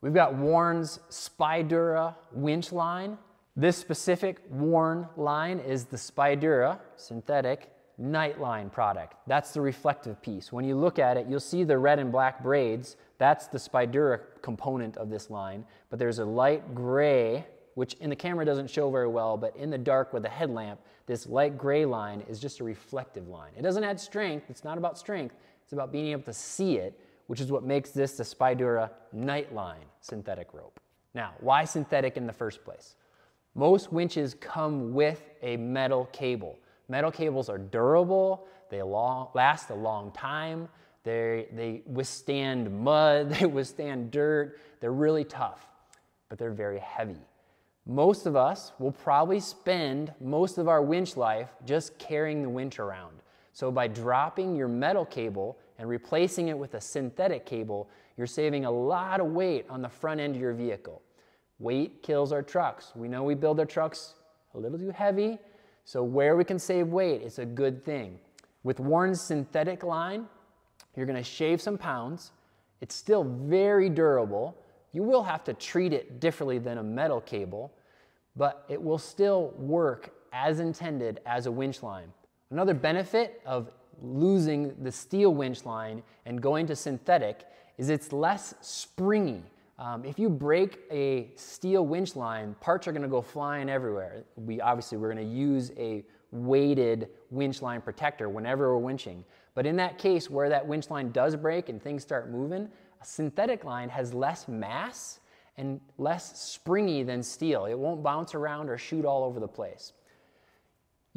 We've got Warn's Spydura winch line. This specific Warn line is the Spydura synthetic Nightline product. That's the reflective piece. When you look at it, you'll see the red and black braids. That's the Spydura component of this line. But there's a light gray, which in the camera doesn't show very well, but in the dark with a headlamp, this light gray line is just a reflective line. It doesn't add strength. It's not about strength. It's about being able to see it, which is what makes this the Spydura Nightline synthetic rope. Now, why synthetic in the first place? Most winches come with a metal cable. Metal cables are durable, they long, last a long time, they, they withstand mud, they withstand dirt, they're really tough, but they're very heavy. Most of us will probably spend most of our winch life just carrying the winch around. So by dropping your metal cable and replacing it with a synthetic cable, you're saving a lot of weight on the front end of your vehicle. Weight kills our trucks. We know we build our trucks a little too heavy, so where we can save weight, it's a good thing. With Warn's synthetic line, you're gonna shave some pounds. It's still very durable. You will have to treat it differently than a metal cable, but it will still work as intended as a winch line. Another benefit of losing the steel winch line and going to synthetic is it's less springy. Um, if you break a steel winch line, parts are gonna go flying everywhere. We obviously, we're gonna use a weighted winch line protector whenever we're winching. But in that case where that winch line does break and things start moving, a synthetic line has less mass and less springy than steel. It won't bounce around or shoot all over the place.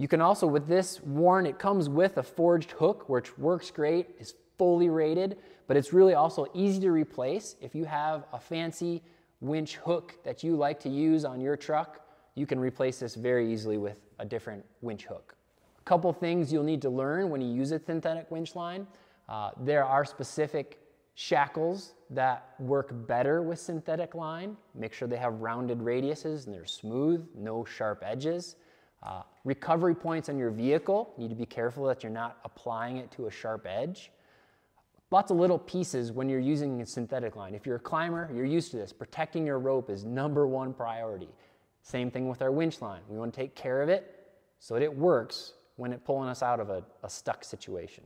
You can also, with this Warn, it comes with a forged hook, which works great, is fully rated, but it's really also easy to replace. If you have a fancy winch hook that you like to use on your truck, you can replace this very easily with a different winch hook. A couple things you'll need to learn when you use a synthetic winch line. Uh, there are specific shackles that work better with synthetic line. Make sure they have rounded radiuses and they're smooth, no sharp edges. Uh, recovery points on your vehicle, you need to be careful that you're not applying it to a sharp edge. Lots of little pieces when you're using a synthetic line. If you're a climber, you're used to this. Protecting your rope is number one priority. Same thing with our winch line. We want to take care of it so that it works when it's pulling us out of a, a stuck situation.